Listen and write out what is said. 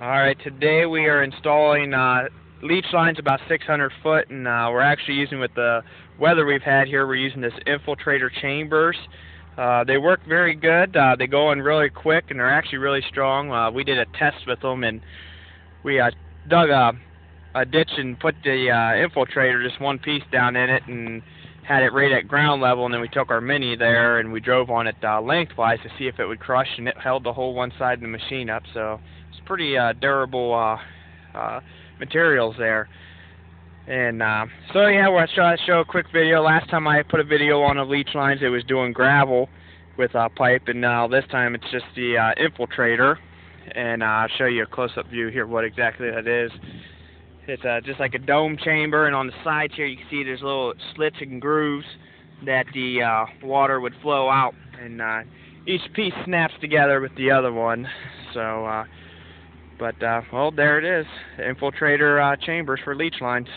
Alright, today we are installing uh, leach lines about 600 foot and uh, we're actually using with the weather we've had here, we're using this infiltrator chambers. Uh, they work very good, uh, they go in really quick and they're actually really strong. Uh, we did a test with them and we uh, dug a, a ditch and put the uh, infiltrator, just one piece down in it and had it right at ground level and then we took our mini there and we drove on it uh, lengthwise to see if it would crush and it held the whole one side of the machine up so it's pretty uh, durable uh, uh, materials there. And uh, so yeah we'll show, show a quick video. Last time I put a video on the leach lines it was doing gravel with a pipe and now this time it's just the uh, infiltrator. And uh, I'll show you a close-up view here what exactly that is it's uh, just like a dome chamber, and on the sides here you can see there's little slits and grooves that the uh, water would flow out, and uh, each piece snaps together with the other one. So, uh, but uh, well, there it is, infiltrator uh, chambers for leach lines.